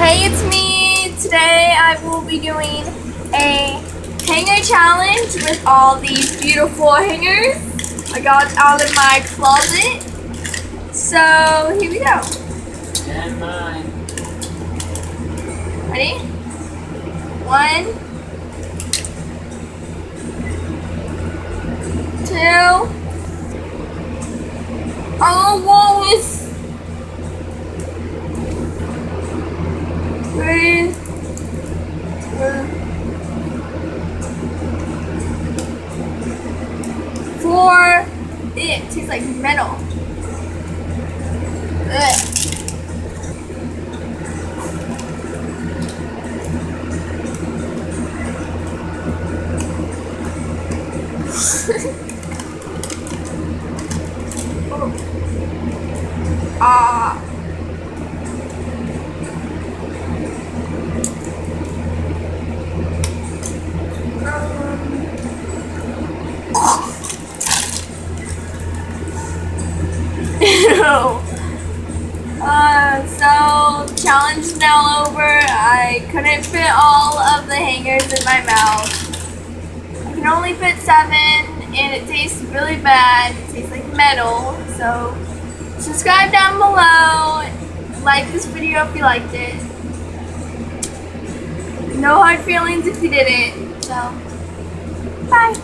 Hey, it's me. Today I will be doing a hanger challenge with all these beautiful hangers I got out of my closet. So here we go. And mine. Ready? One, two. Oh, whoa, it's three. Four. It tastes like metal. Ugh. Ah. Uh, so challenge now over. I couldn't fit all of the hangers in my mouth. I can only fit seven, and it tastes really bad. It tastes like metal. So subscribe down below. Like this video if you liked it. No hard feelings if you didn't. So, bye.